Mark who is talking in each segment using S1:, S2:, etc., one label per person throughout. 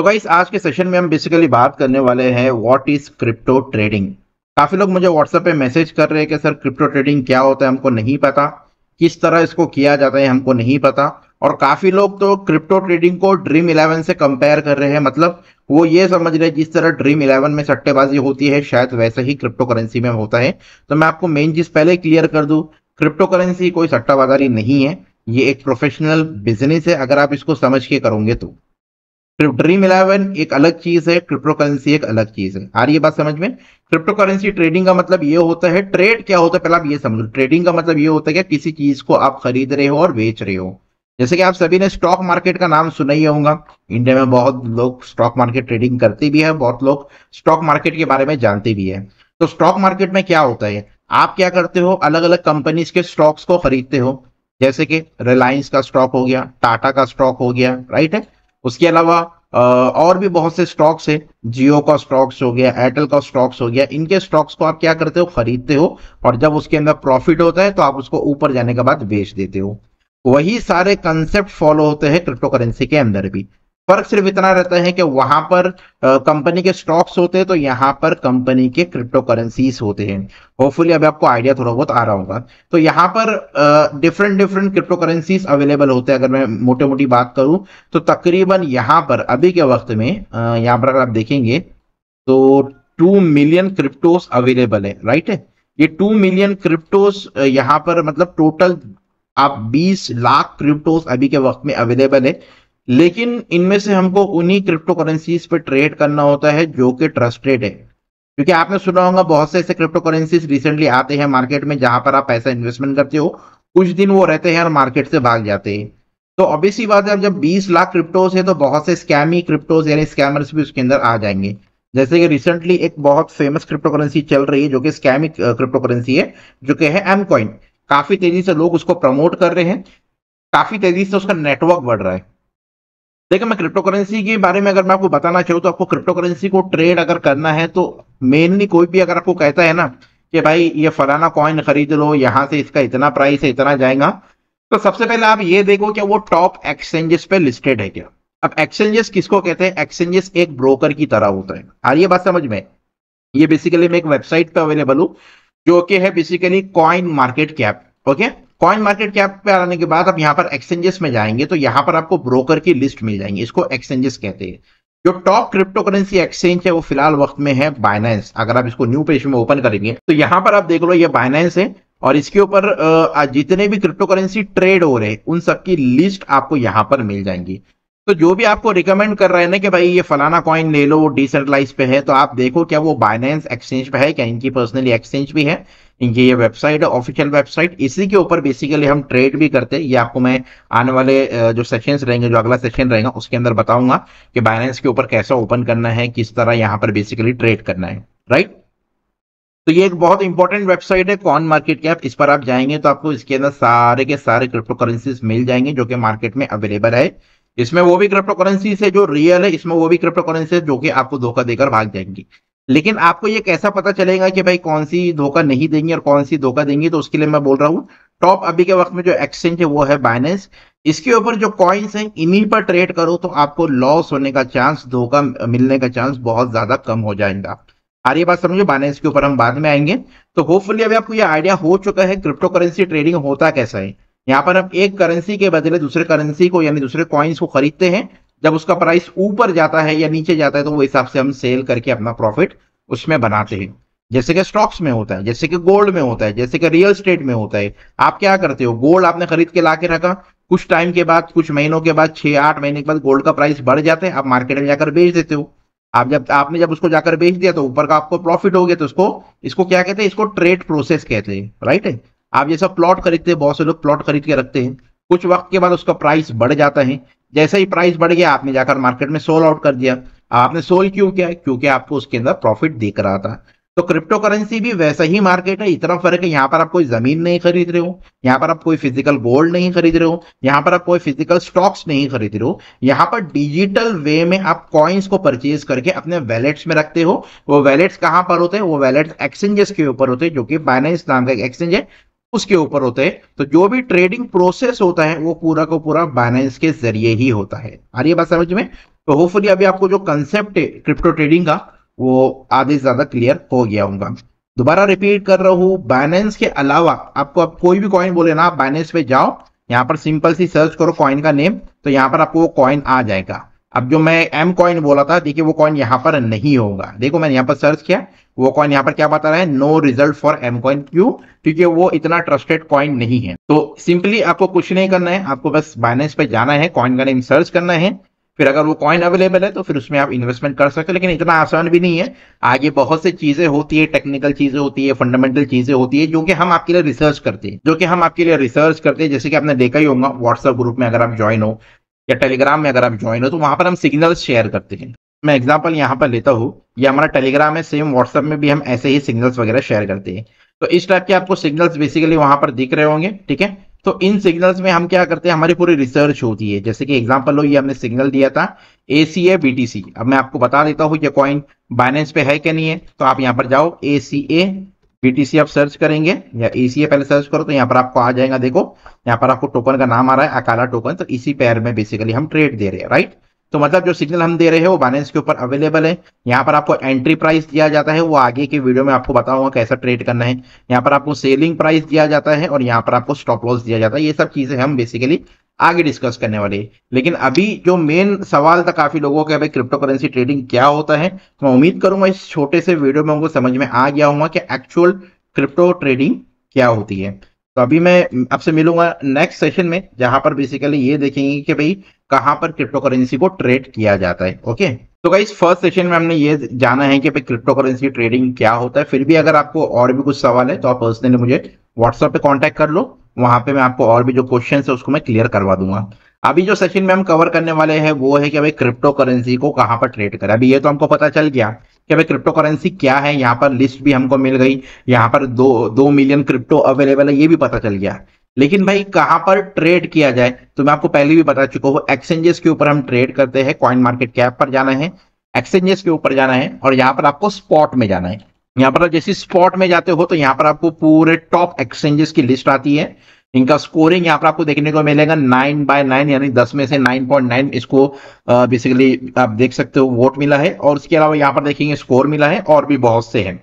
S1: तो गाइस आज के सेशन में हम बेसिकली बात करने वाले हैं व्हाट इज़ क्रिप्टो ट्रेडिंग काफ़ी लोग मुझे व्हाट्सएप पे मैसेज कर रहे हैं कि, सर क्रिप्टो ट्रेडिंग क्या होता है, हमको नहीं पता। किस तरह इसको किया जाता है, हमको नहीं पता। और काफ़ी लोग तो क्रिप्टो ट्रेडिंग को ड्रीम इलेवन से कंपेयर कर रहे हैं। मतलब वो ये समझ रहे हैं, जिस तरह ड्रीम इलेवन में सट्टेबाजी होती है, शायद वैसे ही क्रिप्टो करेंसी में होता है। तो मैं आपको मेन चीज़ पहले क्लियर कर दूँ। क्रिप्टो करेंसी कोई सट्टाबाजारी नहीं है, ये एक प्रोफेशनल बिज़नेस है, अगर आप इसको समझ के करोगे तो। ड्रीम इलेवन एक अलग चीज़ है क्रिप्टो करेंसी एक अलग चीज़ है। आ रही है बात समझ में? क्रिप्टो करेंसी ट्रेडिंग का मतलब ये होता है ट्रेड क्या होता है? पहले आप ये समझो। ट्रेडिंग का मतलब ये होता है कि किसी चीज़ को आप खरीद रहे हो और बेच रहे हो। जैसे कि आप सभी ने स्टॉक मार्केट का नाम सुना ही होगा। इंडिया में बहुत लोग स्टॉक मार्केट ट्रेडिंग करते भी है, बहुत लोग स्टॉक मार्केट के बारे में जानते भी है। तो स्टॉक मार्केट में क्या होता है? आप क्या करते हो? अलग अलग कंपनीज़ के स्टॉक्स को खरीदते हो। जैसे कि रिलायंस का स्टॉक हो गया टाटा का स्टॉक हो गया राइट है? उसके अलावा और भी बहुत से स्टॉक्स है। जियो का स्टॉक्स हो गया एयरटेल का स्टॉक्स हो गया। इनके स्टॉक्स को आप क्या करते हो? खरीदते हो और जब उसके अंदर प्रॉफिट होता है तो आप उसको ऊपर जाने के बाद बेच देते हो। वही सारे कंसेप्ट फॉलो होते हैं क्रिप्टो करेंसी के अंदर भी। फ़र्क सिर्फ़ इतना रहता है कि वहाँ पर कंपनी के स्टॉक्स होते हैं तो यहाँ पर कंपनी के क्रिप्टो करेंसीज होते हैं। होपफुली अभी आपको आइडिया थोड़ा बहुत आ रहा होगा। तो यहाँ पर different different crypto currencies available होते हैं, अगर मैं मोटे मोटी बात करूँ तो तकरीबन यहाँ पर अभी के वक्त में यहाँ पर अगर आप देखेंगे तो टू मिलियन क्रिप्टोस अवेलेबल है राइट है ये टू मिलियन क्रिप्टोस यहाँ पर मतलब टोटल आप 20 लाख क्रिप्टोस अभी के वक्त में अवेलेबल है। लेकिन इनमें से हमको उन्हीं क्रिप्टो करेंसीज पे ट्रेड करना होता है जो कि ट्रस्टेड है। क्योंकि आपने सुना होगा, बहुत से ऐसे क्रिप्टो करेंसीज रिसेंटली आते हैं मार्केट में जहाँ पर आप पैसा इन्वेस्टमेंट करते हो, कुछ दिन वो रहते हैं और मार्केट से भाग जाते हैं। तो अभी सी बात है जब 20 लाख क्रिप्टोज है तो बहुत से स्कैमी क्रिप्टोज यानी स्कैमर्स भी उसके अंदर आ जाएँगे। जैसे कि रिसेंटली एक बहुत फ़ेमस क्रिप्टो करेंसी चल रही है जो कि स्कैमी क्रिप्टो करेंसी है, जो कि है एम काफ़ी तेज़ी से लोग उसको प्रमोट कर रहे हैं, काफ़ी तेज़ी से उसका नेटवर्क बढ़ रहा है। देखिए, मैं क्रिप्टो करेंसी के बारे में अगर मैं आपको बताना चाहूँ तो आपको क्रिप्टो करेंसी को ट्रेड अगर करना है तो मेनली कोई भी अगर आपको कहता है ना कि भाई, ये फलाना कॉइन खरीद लो, यहाँ से इसका इतना प्राइस है, इतना जाएगा तो सबसे पहले आप ये देखो कि वो टॉप एक्सचेंजेस पे लिस्टेड है क्या। अब एक्सचेंजेस किसको कहते हैं? एक्सचेंजेस एक ब्रोकर की तरह होता है। आ रही है बात समझ में ये बेसिकली मैं एक वेबसाइट पे अवेलेबल हूँ, जो कि है basically coin market cap okay coin market cap पे आने के बाद आप यहाँ पर एक्सचेंजेस में जाएँगे तो यहाँ पर आपको ब्रोकर की लिस्ट मिल जाएँगी। इसको एक्सचेंजेस कहते हैं। जो टॉप क्रिप्टो करेंसी एक्सचेंज है, वो फ़िलहाल वक्त में है बाइनेंस अगर आप इसको न्यू पेज में ओपन करेंगे तो यहाँ पर आप देख लो ये बाइनेंस है और इसके ऊपर जितने भी क्रिप्टो करेंसी ट्रेड हो रहे हैं, उन सबकी लिस्ट आपको यहाँ पर मिल जाएँगी। तो जो भी आपको रिकमेंड कर रहे हैं ना कि भाई ये फलाना कॉइन ले लो डिसेंट्रलाइज पे है तो आप देखो क्या वो बाइनेंस एक्सचेंज पे है, क्या इनकी पर्सनली एक्सचेंज भी है, इनकी ये वेबसाइट है ऑफिशियल वेबसाइट इसी के ऊपर बेसिकली हम ट्रेड भी करते हैं। ये आपको मैं आने वाले जो सेशंस रहेंगे, जो अगला सेशन रहेगा, उसके अंदर बताऊँगा कि बाइनेंस के ऊपर कैसा ओपन करना है, किस तरह यहाँ पर बेसिकली ट्रेड करना है राइट तो ये एक बहुत इंपॉर्टेंट वेबसाइट है, कॉन मार्केट कैप इस पर आप जाएँगे तो आपको इसके अंदर सारे के सारे क्रिप्टो करेंसीज मिल जाएँगे, जो कि मार्केट में अवेलेबल है। इसमें वो भी क्रिप्टो करेंसी है जो रियल है, इसमें वो भी क्रिप्टो करेंसी है जो कि आपको धोखा देकर भाग जाएँगी। लेकिन आपको ये कैसा पता चलेगा कि भाई कौन सी धोखा नहीं देंगे और कौन सी धोखा देंगी तो उसके लिए मैं बोल रहा हूँ टॉप अभी के वक्त में जो एक्सचेंज है, वो है बाइनेंस इसके ऊपर जो कॉइन्स हैं, इन्हीं पर ट्रेड करो तो आपको लॉस होने का चांस धोखा मिलने का चांस बहुत ज़्यादा कम हो जाएगा। आ रही बात समझो बाइनेंस के ऊपर हम बाद में आएँगे। तो होपफुली अभी आपको ये आइडिया हो चुका है क्रिप्टो करेंसी ट्रेडिंग होता कैसा है। यहाँ पर हम एक करेंसी के बदले दूसरे करेंसी को, यानी दूसरे कॉइन्स को खरीदते हैं। जब उसका प्राइस ऊपर जाता है या नीचे जाता है तो वो हिसाब से हम सेल करके अपना प्रॉफिट उसमें बनाते हैं। जैसे कि स्टॉक्स में होता है, जैसे कि गोल्ड में होता है, जैसे कि रियल स्टेट में होता है। आप क्या करते हो? गोल्ड आपने खरीद के ला के रखा। कुछ टाइम के बाद, कुछ महीनों के बाद, छह, आठ महीने के बाद गोल्ड का प्राइस बढ़ जाता है, आप मार्केट में जाकर बेच देते हो। आप जब, आपने जब उसको जाकर बेच दिया तो ऊपर का आपको प्रॉफिट हो गया तो उसको, इसको क्या कहते हैं? इसको ट्रेड प्रोसेस कहते हैं राइट है आप जैसा प्लॉट खरीदते हैं, बहुत से लोग प्लॉट खरीद के रखते हैं। कुछ वक्त के बाद उसका प्राइस बढ़ जाता है। जैसे ही प्राइस बढ़ गया, आपने जाकर मार्केट में सोल आउट कर दिया। आपने सोल क्यों किया? क्योंकि आपको उसके अंदर प्रॉफिट दिख रहा था। तो क्रिप्टो करेंसी भी वैसा ही मार्केट है। इतना फ़र्क है, यहाँ पर आप कोई ज़मीन नहीं खरीद रहे हो, यहाँ पर आप कोई फ़िज़िकल गोल्ड नहीं खरीद रहे हो, यहाँ पर आप कोई फ़िज़िकल स्टॉक्स नहीं खरीद रहे हो। यहाँ पर डिजिटल वे में आप कॉइन्स को परचेज करके अपने वैलेट्स में रखते हो। वो वैलेट्स कहाँ पर होते हैं? वो वैलेट्स एक्सचेंजेस के ऊपर होते हैं, जो कि बाइनेंस नाम का एक्सचेंज है। उसके ऊपर होते हैं तो जो भी ट्रेडिंग प्रोसेस होता है, वो पूरा को पूरा बाइनेंस के ज़रिए ही होता है। आ रही है बात समझ में? तो होपफुली अभी आपको जो कंसेप्ट है क्रिप्टो ट्रेडिंग का, वो आधे से ज़्यादा क्लियर हो गया होगा। दोबारा रिपीट कर रहा हूँ बाइनेंस के अलावा आपको अब कोई भी कॉइन बोले ना, आप बाइनेंस पे जाओ, यहाँ पर सिंपल सी सर्च करो कॉइन का नेम तो यहाँ पर आपको वो कॉइन आ जाएगा। अब जो मैं एम कॉइन बोला था, देखिए वो कॉइन यहाँ पर नहीं होगा। देखो मैंने यहाँ पर सर्च किया वो कॉइन यहाँ पर क्या बता रहा है? No result for M coin क्यों क्योंकि वो इतना ट्रस्टेड कॉइन नहीं है। तो सिंपली आपको कुछ नहीं करना है, आपको बस बाइनेंस पे जाना है कॉइन का नेम सर्च करना है। फिर अगर वो कॉइन अवेलेबल है तो फिर उसमें आप इन्वेस्टमेंट कर सकते हैं, लेकिन इतना आसान भी नहीं है। आगे बहुत सी चीज़ें होती है टेक्निकल चीज़ें होती है फंडामेंटल चीज़ें होती है, जो कि हम आपके लिए रिसर्च करते हैं। जो कि हम आपके लिए रिसर्च करते हैं, जैसे कि आपने देखा ही होगा व्हाट्सएप ग्रुप में अगर आप ज्वाइन हो, या टेलीग्राम में अगर आप ज्वाइन हो तो वहाँ पर हम सिग्नल शेयर करते हैं। मैं एग्ज़ाम्पल यहाँ पर लेता हूँ। ये हमारा टेलीग्राम है सेम व्हाट्सएप में भी हम ऐसे ही सिग्नल्स वगैरह शेयर करते हैं। तो इस टाइप के आपको सिग्नल्स बेसिकली वहाँ पर दिख रहे होंगे, ठीक है? तो इन सिग्नल्स में हम क्या करते हैं, हमारी पूरी रिसर्च होती है। जैसे कि एग्ज़ाम्पल लो, ये हमने सिग्नल दिया था ए सी ए बी टी सी अब मैं आपको बता देता हूँ, ये कॉइन बाइनेंस पे है क्या नहीं है। तो आप यहाँ पर जाओ ए सी ए बीटीसी आप सर्च करेंगे, या एसीए पहले सर्च करो तो यहाँ पर आपको आ जाएगा, देखो। यहाँ पर आपको टोकन का नाम आ रहा है अकाला टोकन तो इसी पेयर में बेसिकली हम ट्रेड दे रहे हैं राइट तो मतलब जो सिग्नल हम दे रहे हैं वो बाइनेंस के ऊपर अवेलेबल है। यहाँ पर आपको एंट्री प्राइस दिया जाता है, वो आगे के वीडियो में आपको बताऊँगा कैसा ट्रेड करना है। यहाँ पर आपको सेलिंग प्राइस दिया जाता है और यहाँ पर आपको स्टॉप लॉस दिया जाता है। ये सब चीज़ें हम बेसिकली आगे डिस्कस करने वाले लेकिन अभी जो मेन सवाल था, काफ़ी लोगों का भाई क्रिप्टो करेंसी ट्रेडिंग क्या होता है तो मैं उम्मीद करूँगा इस छोटे से वीडियो में उनको समझ में आ गया होगा कि एक्चुअल क्रिप्टो ट्रेडिंग क्या होती है। तो अभी मैं आपसे मिलूँगा नेक्स्ट सेशन में, जहाँ पर बेसिकली ये देखेंगे कि भाई कहाँ पर क्रिप्टो करेंसी को ट्रेड किया जाता है ओके तो इस फ़र्स्ट सेशन में हमने ये जाना है कि क्रिप्टो करेंसी ट्रेडिंग क्या होता है। फिर भी अगर आपको और भी कुछ सवाल है तो आप पर्सनली मुझे व्हाट्सएप पे कॉन्टेक्ट कर लो। वहाँ पे मैं आपको और भी जो क्वेश्चन है, उसको मैं क्लियर करवा दूँगा। अभी जो सेशन में हम कवर करने वाले हैं, वो है कि भाई क्रिप्टो करेंसी को कहाँ पर ट्रेड करें। अभी ये तो हमको पता चल गया कि भाई क्रिप्टो करेंसी क्या है, यहाँ पर लिस्ट भी हमको मिल गई, यहाँ पर दो दो मिलियन क्रिप्टो अवेलेबल है, ये भी पता चल गया। लेकिन भाई, कहाँ पर ट्रेड किया जाए तो मैं आपको पहले भी बता चुका हूँ एक्सचेंजेस के ऊपर हम ट्रेड करते हैं कॉइन मार्केट कैप पर जाना है एक्सचेंजेस के ऊपर जाना है, और यहाँ पर आपको स्पॉट में जाना है। यहाँ पर आप जैसे स्पॉट में जाते हो तो यहाँ पर आपको पूरे टॉप एक्सचेंजेस की लिस्ट आती है। इनका स्कोरिंग यहाँ पर आपको देखने को मिलेगा नाइन बाय नाइन यानी दस में से नाइन पॉइंट नाइन इसको बेसिकली आप देख सकते हो वोट मिला है। और उसके अलावा यहाँ पर देखेंगे स्कोर मिला है, और भी बहुत से हैं।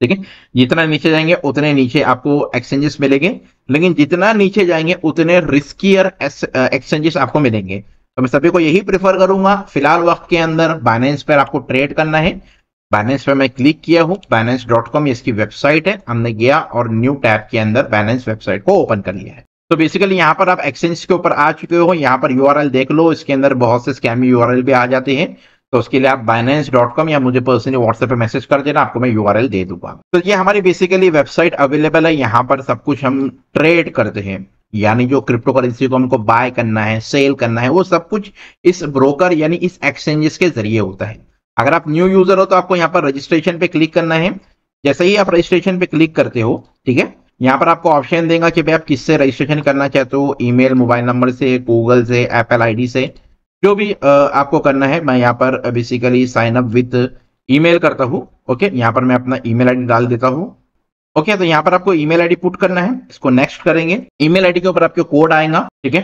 S1: ठीक है? जितना नीचे जाएँगे, उतने नीचे आपको एक्सचेंजेस मिलेंगे। लेकिन जितना नीचे जाएँगे, उतने रिस्कियर एक्सचेंजेस आपको मिलेंगे। तो मैं सभी को यही प्रेफर करूँगा, फ़िलहाल वक्त के अंदर बाइनेंस पर आपको ट्रेड करना है। बैलेंस पे मैं क्लिक किया हूँ। बैलेंस डॉट कॉम इसकी वेबसाइट है। हमने गया और न्यू टैब के अंदर बैलेंस वेबसाइट को ओपन कर लिया है। तो बेसिकली यहाँ पर आप एक्सचेंज के ऊपर आ चुके हो। यहाँ पर यूआरएल देख लो। इसके अंदर बहुत से स्कैम यूआरएल भी आ जाते हैं। तो उसके लिए आप बाइनेंस डॉट कॉम या मुझे पर्सनली व्हाट्सएप पे मैसेज कर देना। आपको मैं यूआरएल दे दूँगा। तो ये हमारी बेसिकली वेबसाइट अवेलेबल है। यहाँ पर सब कुछ हम ट्रेड करते हैं। यानी जो क्रिप्टो करेंसी को हमको बाय करना है सेल करना है, वो सब कुछ इस ब्रोकर यानी इस एक्सचेंजेस के ज़रिए होता है। अगर आप न्यू यूज़र हो तो आपको यहाँ पर रजिस्ट्रेशन पे क्लिक करना है। जैसे ही आप रजिस्ट्रेशन पे क्लिक करते हो, ठीक है? यहाँ पर आपको ऑप्शन देगा कि भाई आप किससे रजिस्ट्रेशन करना चाहते हो? ईमेल मोबाइल नंबर से गूगल से एप्पल आईडी से। जो भी आपको करना है, मैं यहाँ पर basically sign up with email करता हूँ ओके यहाँ पर मैं अपना ईमेल आईडी डाल देता हूँ ओके तो यहाँ पर आपको ईमेल आईडी पुट करना है, इसको नेक्स्ट करेंगे। ईमेल आईडी के ऊपर आपके कोड आएगा, ठीक है?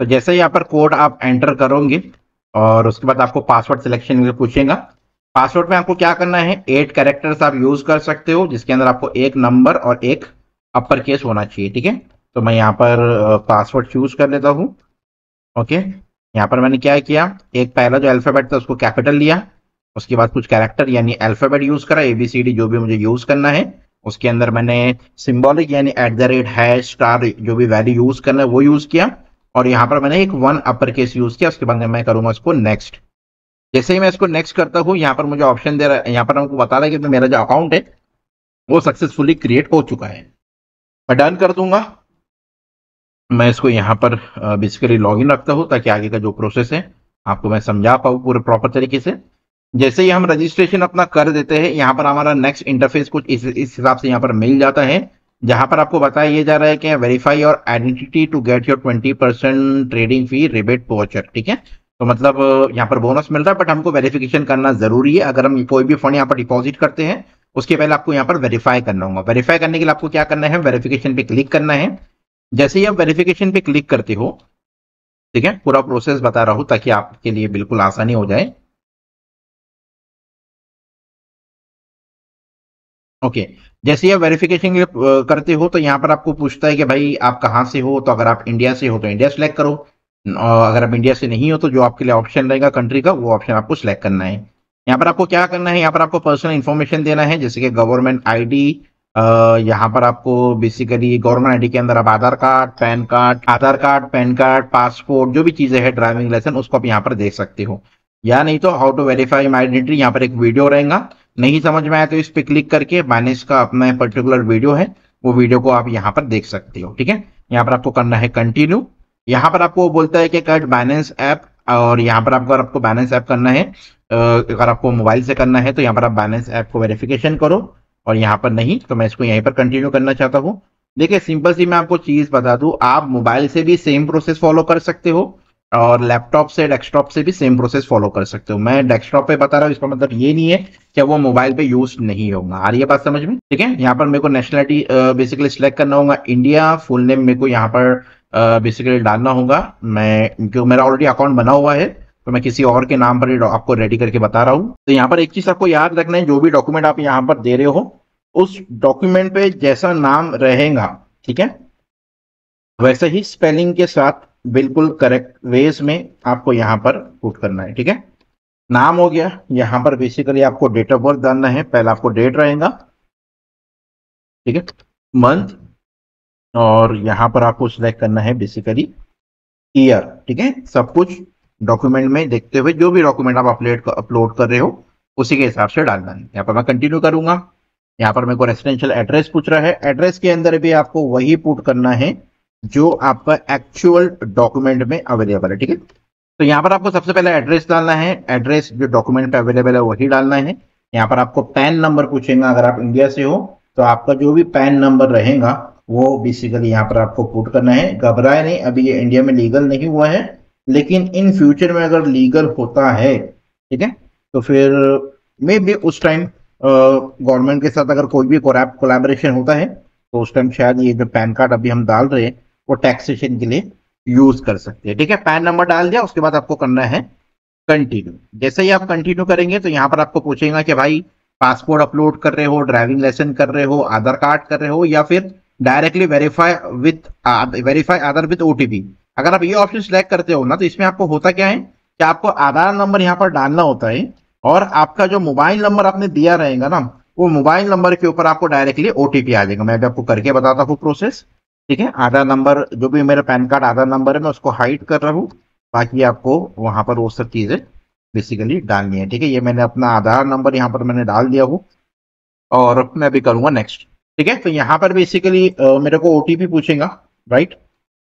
S1: तो जैसे यहाँ पर कोड आप एंटर करोगे और उसके बाद आपको पासवर्ड सिलेक्शन पूछेगा। पासवर्ड में आपको क्या करना है? एट कैरेक्टर्स आप यूज़ कर सकते हो, जिसके अंदर आपको एक नंबर और एक अपर केस होना चाहिए, ठीक है? तो मैं यहाँ पर पासवर्ड चूज़ कर लेता हूँ। ओके यहाँ पर मैंने क्या किया? एक पहला जो अल्फ़ाबेट था, उसको कैपिटल लिया। उसके बाद कुछ कैरेक्टर यानी अल्फ़ाबेट यूज़ करा। एबीसीडी जो भी मुझे यूज़ करना है। उसके अंदर मैंने सिम्बॉलिक यानी एट द रेट है स्टार जो भी वैल्यू यूज़ करना है, वो यूज़ किया। और यहाँ पर मैंने एक वन अपर केस यूज़ किया, उसके बाद मैं करूँगा इसको नेक्स्ट जैसे ही मैं इसको नेक्स्ट करता हूँ, यहाँ पर मुझे ऑप्शन दे रहा है, यहाँ पर हमको बता रहा है कि मेरा जो अकाउंट है, वो सक्सेसफुली क्रिएट हो चुका है। मैं डन कर दूँगा। मैं इसको यहाँ पर बेसिकली लॉगिन रखता हूँ, ताकि आगे का जो प्रोसेस है, आपको मैं समझा पाऊँ पूरे प्रॉपर तरीके से। जैसे ही हम रजिस्ट्रेशन अपना कर देते हैं, यहाँ पर हमारा नेक्स्ट इंटरफेस कुछ इस हिसाब से यहाँ पर मिल जाता है। जहाँ पर आपको बताया ये जा रहा है कि verify your identity to get your twenty percent trading fee rebate voucher ठीक है? तो मतलब यहाँ पर बोनस मिल रहा है बट हमको वेरिफिकेशन करना ज़रूरी है। अगर हम कोई भी फंड यहाँ पर डिपॉजिट करते हैं, उसके पहले आपको यहाँ पर वेरीफाई करना होगा। वेरीफाई करने के लिए आपको क्या करना है? वेरिफिकेशन पे क्लिक करना है। जैसे ही आप वेरिफिकेशन पे क्लिक करते हो, ठीक है? पूरा प्रोसेस बता रहा हूँ ताकि आपके लिए बिल्कुल आसानी हो जाए। ओके जैसे आप वेरिफिकेशन करते हो तो यहाँ पर आपको पूछता है कि भाई आप कहाँ से हो? तो अगर आप इंडिया से हो तो इंडिया सेलेक्ट करो। अगर आप इंडिया से नहीं हो तो जो आपके लिए ऑप्शन रहेगा कंट्री का, वो ऑप्शन आपको सिलेक्ट करना है। यहाँ पर आपको क्या करना है? यहाँ पर आपको पर्सनल इन्फॉर्मेशन देना है, जैसे कि गवर्नमेंट आईडी यहाँ पर आपको बेसिकली गवर्नमेंट आईडी के अंदर आप Aadhaar card, PAN card, Aadhaar card, PAN card passport जो भी चीज़ें है ड्राइविंग लाइसेंस उसको आप यहाँ पर देख सकते हो। या नहीं तो how to verify my identity यहाँ पर एक वीडियो रहेगा। नहीं समझ में आया तो इस पर क्लिक करके बाइनेंस का अपना पर्टिकुलर वीडियो है, वो वीडियो को आप यहाँ पर देख सकते हो, ठीक है? यहाँ पर आपको करना है कंटिन्यू यहाँ पर आपको बोलता है कि कट बाइनेंस ऐप और यहाँ पर आपको आपको बैलेंस ऐप करना है अगर आपको मोबाइल से करना है तो यहाँ पर आप बैलेंस ऐप को वेरिफिकेशन करो, और यहाँ पर नहीं तो मैं इसको यहीं पर कंटिन्यू करना चाहता हूँ। देखिए सिंपल सी मैं आपको चीज़ बता दूँ, आप मोबाइल से भी सेम प्रोसेस फॉलो कर सकते हो और लैपटॉप से डेस्कटॉप से भी सेम प्रोसेस फॉलो कर सकते हो। मैं डेस्कटॉप पे बता रहा हूँ, इसका मतलब ये नहीं है कि वो मोबाइल पे यूज़ नहीं होगा। आ रही है बात समझ में? ठीक है? यहाँ पर मेरे को नेशनलिटी बेसिकली सिलेक्ट करना होगा। इंडिया फुल नेम मेरे को यहाँ पर बेसिकली डालना होगा। मैं, क्योंकि मेरा ऑलरेडी अकाउंट बना हुआ है तो मैं किसी और के नाम पर आपको रेडी करके बता रहा हूँ। तो यहाँ पर एक चीज़ आपको याद रखना है, जो भी डॉक्यूमेंट आप यहाँ पर दे रहे हो, उस डॉक्यूमेंट पे जैसा नाम रहेगा, ठीक है? वैसे ही स्पेलिंग के साथ बिल्कुल करेक्ट वेज में आपको यहाँ पर पुट करना है, ठीक है? नाम हो गया, यहाँ पर बेसिकली आपको डेट ऑफ़ बर्थ डालना है, पहले आपको डेट रहेगा, ठीक है? मंथ और यहाँ पर आपको सिलेक्ट करना है बेसिकली ईयर ठीक है? सब कुछ डॉक्यूमेंट में देखते हुए जो भी डॉक्यूमेंट आप अपलोड अपलोड कर रहे हो, उसी के हिसाब से डालना है। यहाँ पर मैं कंटिन्यू करूँगा। यहाँ पर मेरे को रेसिडेंशियल एड्रेस पूछ रहा है। एड्रेस के अंदर भी आपको वही पुट करना है जो आपका एक्चुअल डॉक्यूमेंट में अवेलेबल है, ठीक है? तो यहाँ पर आपको सबसे पहले एड्रेस डालना है। एड्रेस जो डॉक्यूमेंट पे अवेलेबल है, वही डालना है। यहाँ पर आपको पैन नंबर पूछेगा, अगर आप इंडिया से हो तो आपका जो भी पैन नंबर रहेगा, वो बेसिकली यहाँ पर आपको पुट करना है। घबराए नहीं, अभी ये इंडिया में लीगल नहीं हुआ है, लेकिन इन फ्यूचर में अगर लीगल होता है, ठीक है? तो फिर मे भी उस टाइम गवर्नमेंट के साथ अगर कोई भी कोलैबोरेशन होता है तो उस टाइम शायद ये जो पैन कार्ड अभी हम डाल रहे हैं वो टैक्सेशन के लिए यूज़ कर सकते हैं। ठीक है पैन नंबर डाल दिया, उसके बाद आपको करना है कंटिन्यू जैसे ही आप कंटिन्यू करेंगे तो यहाँ पर आपको पूछेगा कि भाई पासपोर्ट अपलोड कर रहे हो ड्राइविंग लाइसेंस कर रहे हो, आधार कार्ड कर रहे हो, या फिर directly verify with verify Aadhaar with OTP अगर आप ये ऑप्शन सिलेक्ट करते हो ना तो इसमें आपको होता क्या है कि आपको आधार नंबर यहाँ पर डालना होता है, और आपका जो मोबाइल नंबर आपने दिया रहेगा ना, वो मोबाइल नंबर के ऊपर आपको डायरेक्टली ओटीपी आ जाएगा। मैं भी आपको करके बताता हूँ प्रोसेस ठीक है? आधार नंबर जो भी मेरा पैन कार्ड आधार नंबर है, मैं उसको हाइड कर रहा हूँ। बाकी आपको वहाँ पर वो सब चीज़ें बेसिकली डालनी है। ठीक है? ये मैंने अपना आधार नंबर यहाँ पर मैंने डाल दिया हूँ और मैं अभी करूँगा नेक्स्ट ठीक है? तो यहाँ पर बेसिकली मेरे को ओटीपी पूछेगा राइट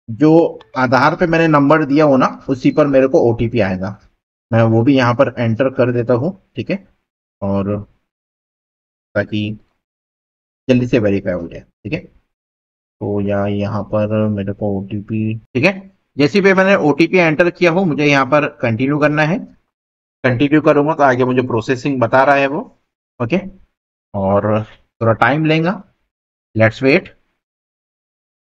S1: जो आधार पे मैंने नंबर दिया हो ना, उसी पर मेरे को ओटीपी आएगा। मैं वो भी यहाँ पर एंटर कर देता हूँ, ठीक है? और ताकि जल्दी से वेरीफाई हो जाए, ठीक है? तो या यहाँ पर मेरे को ओटीपी ठीक है? जैसे भी मैंने ओटीपी एंटर किया हो, मुझे यहाँ पर कंटिन्यू करना है। कंटिन्यू करूँगा तो आगे मुझे प्रोसेसिंग बता रहा है वो। ओके और थोड़ा टाइम लेगा। लेट्स वेट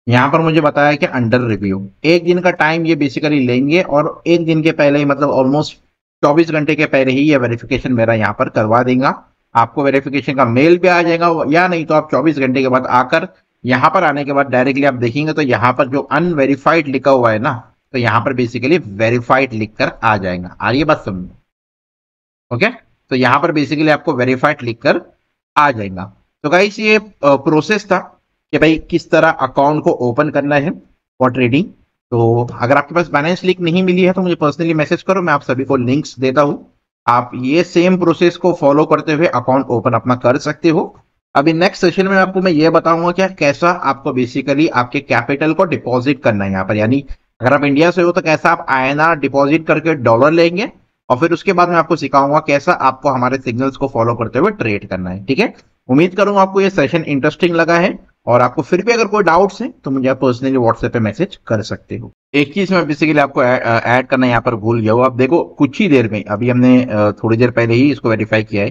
S1: यहाँ पर मुझे बताया कि अंडर रिव्यू एक दिन का टाइम ये बेसिकली लेंगे और एक दिन के पहले ही मतलब ऑलमोस्ट 24 घंटे के पहले ही ये वेरिफिकेशन मेरा यहाँ पर करवा देगा। आपको वेरिफिकेशन का मेल भी आ जाएगा या नहीं तो आप 24 घंटे के बाद आकर यहाँ पर आने के बाद डायरेक्टली आप देखेंगे तो यहाँ पर जो अनवेरीफाइड लिखा हुआ है ना तो यहाँ पर बेसिकली वेरीफाइड लिखकर आ जाएगा। आ रही बात समझ ओके तो यहाँ पर बेसिकली आपको वेरीफाइड लिखकर आ जाएगा। तो गाइस ये प्रोसेस था कि भाई किस तरह अकाउंट को ओपन करना है फॉर ट्रेडिंग तो अगर आपके पास बैलेंस लिंक नहीं मिली है तो मुझे पर्सनली मैसेज करो, मैं आप सभी को लिंक्स देता हूँ। आप ये सेम प्रोसेस को फॉलो करते हुए अकाउंट ओपन अपना कर सकते हो। अभी नेक्स्ट सेशन में आपको मैं ये बताऊँगा क्या कैसा आपको बेसिकली आपके कैपिटल को डिपॉजिट करना है यहाँ पर। यानी अगर आप इंडिया से हो तो कैसा आप आई डिपॉजिट करके डॉलर लेंगे और फिर उसके बाद मैं आपको सिखाऊँगा कैसा आपको हमारे सिग्नल्स को फॉलो करते हुए ट्रेड करना है, ठीक है? उम्मीद करूँगा आपको ये सेशन इंटरेस्टिंग लगा है और आपको फिर भी अगर कोई डाउट्स है तो मुझे आप पर्सनली व्हाट्सएप पे मैसेज कर सकते हो। एक चीज़ मैं बेसिकली आपको ऐड करना यहाँ पर भूल गया हूँ। आप देखो, कुछ ही देर में, अभी हमने थोड़ी देर पहले ही इसको वेरीफाई किया है।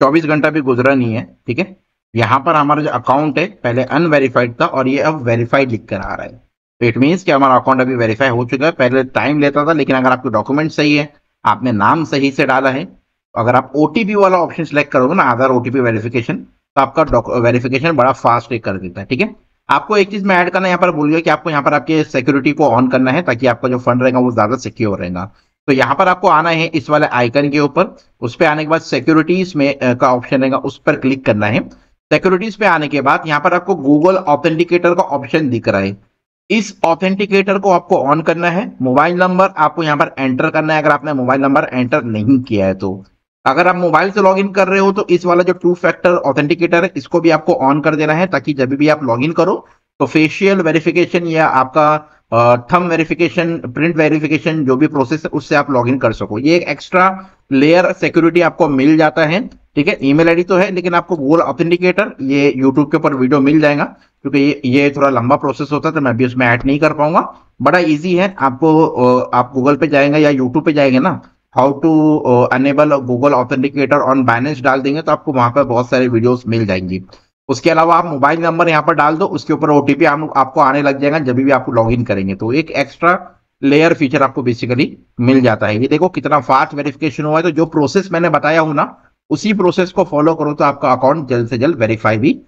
S1: चौबीस घंटा भी गुजरा नहीं है, ठीक है? यहाँ पर हमारा जो अकाउंट है, पहले अनवेरीफाइड था और ये अब वेरीफाइड लिख कर आ रहा है। तो इट मीन्स कि हमारा अकाउंट अभी वेरीफाई हो चुका है। पहले टाइम लेता था, लेकिन अगर आपके डॉक्यूमेंट सही है, आपने नाम सही से डाला है तो अगर आप ओटीपी वाला ऑप्शन सेलेक्ट करोगे ना, आधार ओटीपी वेरिफिकेशन तो आपका वेरिफिकेशन बड़ा फास्ट कर देता है, ठीक है? आपको एक चीज़ में ऐड करना यहाँ पर बोल गया कि आपको यहाँ पर आपके सिक्योरिटी को ऑन करना है, ताकि आपका जो फंड रहेगा वो ज़्यादा सिक्योर रहेगा। तो यहाँ पर आपको आना है इस वाले आइकन के ऊपर, उस पर आने के बाद सिक्योरिटीज में का ऑप्शन रहेगा, उस पर क्लिक करना है। सिक्योरिटीज पे आने के बाद यहाँ पर आपको गूगल ऑथेंटिकेटर का ऑप्शन दिख रहा है। इस ऑथेंटिकेटर को आपको ऑन करना है। मोबाइल नंबर आपको यहाँ पर एंटर करना है। अगर आपने मोबाइल नंबर एंटर नहीं किया है तो। अगर आप मोबाइल से लॉगिन कर रहे हो तो इस वाला जो टू फैक्टर ऑथेंटिकेटर है, इसको भी आपको ऑन कर देना है ताकि जब भी आप लॉगिन करो तो फेशियल वेरिफिकेशन या आपका थम वेरिफिकेशन प्रिंट वेरिफिकेशन जो भी प्रोसेस है उससे आप लॉगिन कर सको। ये एक एक्स्ट्रा लेयर सिक्योरिटी आपको मिल जाता है ठीक है? ईमेल आईडी तो है लेकिन आपको गूगल ऑथेंटिकेटर ये यूट्यूब के ऊपर वीडियो मिल जाएगा क्योंकि ये, ये थोड़ा लंबा प्रोसेस होता है तो मैं भी उसमें ऐड नहीं कर पाऊँगा। बड़ा इजी है आपको आप गूगल पे जाएँगे या यूट्यूब पे जाएँगे ना how to enable Google authenticator on balance डाल देंगे तो आपको वहाँ पर बहुत सारे वीडियोस मिल जाएँगी। उसके अलावा आप मोबाइल नंबर यहाँ पर डाल दो उसके ऊपर ओटीपी आप, आपको आने लग जाएगा जब भी आप लॉग इन करेंगे। तो एक एक्स्ट्रा लेयर फीचर आपको बेसिकली मिल जाता है। ये देखो कितना फास्ट वेरिफिकेशन हुआ है। तो जो प्रोसेस मैंने बताया हूँ ना उसी प्रोसेस को फॉलो करो तो आपका अकाउंट जल्द से जल्द वेरीफाई भी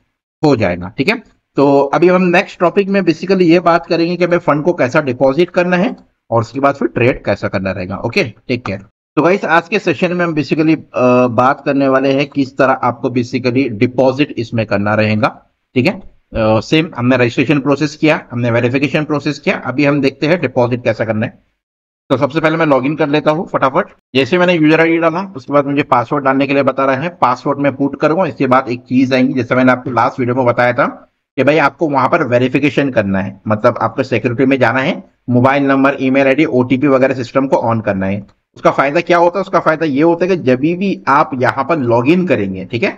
S1: हो जाएगा। ठीक है? तो अभी हम नेक्स्ट टॉपिक में बेसिकली ये बात करेंगे कि हमें फंड को कैसा डिपॉजिट करना है और उसके बाद फिर ट्रेड कैसा करना रहेगा। ओके टेक केयर तो गाइस आज के सेशन में हम बेसिकली बात करने वाले हैं किस तरह आपको बेसिकली डिपॉजिट इसमें करना रहेगा, ठीक है? सेम हमने रजिस्ट्रेशन प्रोसेस किया, हमने वेरिफिकेशन प्रोसेस किया, अभी हम देखते हैं डिपॉजिट कैसा करना है। तो सबसे पहले मैं लॉगिन कर लेता हूँ फटाफट। जैसे मैंने यूज़र आईडी डाला, उसके बाद मुझे पासवर्ड डालने के लिए बता रहा है पासवर्ड में पुट करूँगा, इसके बाद एक चीज़ आएँगी, जैसे मैंने आपको लास्ट वीडियो में बताया था, कि भाई आपको वहाँ पर वेरिफिकेशन करना है मतलब आपको सिक्योरिटी में जाना है mobile number email ID OTP वगैरह सिस्टम को ऑन करना है। उसका फ़ायदा क्या होता है? उसका फ़ायदा ये होता है कि जब भी आप यहाँ पर लॉग इन करेंगे, ठीक है?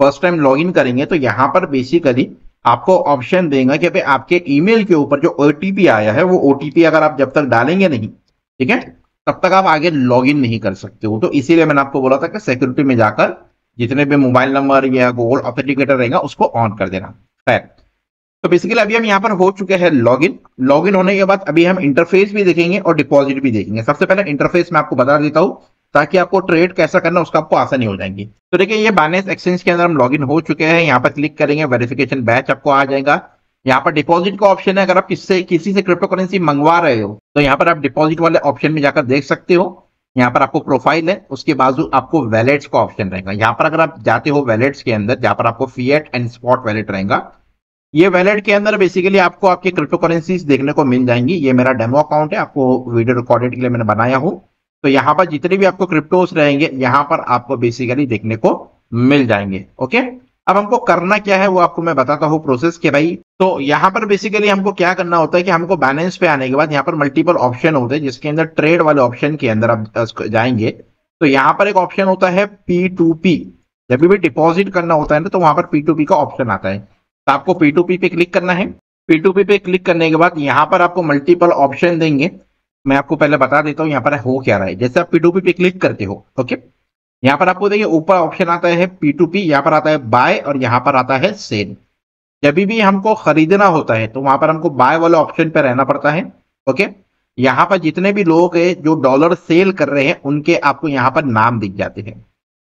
S1: फ़र्स्ट टाइम लॉग इन करेंगे तो यहाँ पर बेसिकली आपको ऑप्शन देगा कि भाई आपके ईमेल के ऊपर जो ओटीपी आया है, वो ओटीपी अगर आप जब तक डालेंगे नहीं, ठीक है? तब तक आप आगे लॉग इन नहीं कर सकते हो। तो इसीलिए मैंने आपको बोला था कि सिक्योरिटी में जाकर जितने भी मोबाइल नंबर या गूगल ऑथेंटिकेटर रहेगा, उसको ऑन कर देना। खैर तो बेसिकली अभी हम यहाँ पर हो चुके हैं लॉगिन लॉगिन होने के बाद अभी हम इंटरफेस भी देखेंगे और डिपॉजिट भी देखेंगे। सबसे पहले इंटरफेस में आपको बता देता हूँ, ताकि आपको ट्रेड कैसा करना उसका आपको आसानी हो जाएगी। तो देखिए, ये बाइनेंस एक्सचेंज के अंदर हम लॉगिन हो चुके हैं। यहाँ पर क्लिक करेंगे वेरिफिकेशन बैच आपको आ जाएगा। यहाँ पर डिपॉजिट का ऑप्शन है, अगर आप किससे, किसी से क्रिप्टो करेंसी मंगवा रहे हो तो यहाँ पर आप डिपॉजिट वाले ऑप्शन में जाकर देख सकते हो। यहाँ पर आपको प्रोफ़ाइल है, उसके बाजू आपको वैलेट्स का ऑप्शन रहेगा। यहाँ पर अगर आप जाते हो वैलेट्स के अंदर, जहाँ पर आपको फीएट एंड स्पॉट वैलेट रहेगा ये वैलेट के अंदर बेसिकली आपको आपके क्रिप्टो करेंसीज देखने को मिल जाएँगी। ये मेरा डेमो अकाउंट है। आपको वीडियो रिकॉर्डेड के लिए मैंने बनाया हूँ। तो यहाँ पर जितने भी आपको क्रिप्टोस रहेंगे, यहाँ पर आपको बेसिकली देखने को मिल जाएँगे। ओके? अब हमको करना क्या है वो आपको मैं बताता हूँ प्रोसेस के भाई। तो यहाँ पर बेसिकली हमको क्या करना होता है कि हमको बैलेंस पे आने के बाद यहाँ पर मल्टीपल ऑप्शन होते हैं, जिसके अंदर ट्रेड वाले ऑप्शन के अंदर आप जाएँगे। तो यहाँ पर एक ऑप्शन होता है पी टू पी जब भी डिपॉजिट करना होता है ना तो वहाँ पर पी टू पी का ऑप्शन आता है। तो आपको पी टू पी पे क्लिक करना है। पी टू पी पे क्लिक करने के बाद यहाँ पर आपको मल्टीपल ऑप्शन देंगे। मैं आपको पहले बता देता हूँ यहाँ पर हो क्या रहा है। जैसे आप पी टू पी पे क्लिक करते हो ओके यहाँ पर आपको देखिए ऊपर ऑप्शन आता है पी टू पी यहाँ पर आता है बाय और यहाँ पर आता है सेल जब भी हमको खरीदना होता है तो वहाँ पर हमको बाय वाले ऑप्शन पे रहना पड़ता है ओके यहाँ पर जितने भी लोग हैं जो डॉलर सेल कर रहे हैं, उनके आपको यहाँ पर नाम दिख जाते हैं।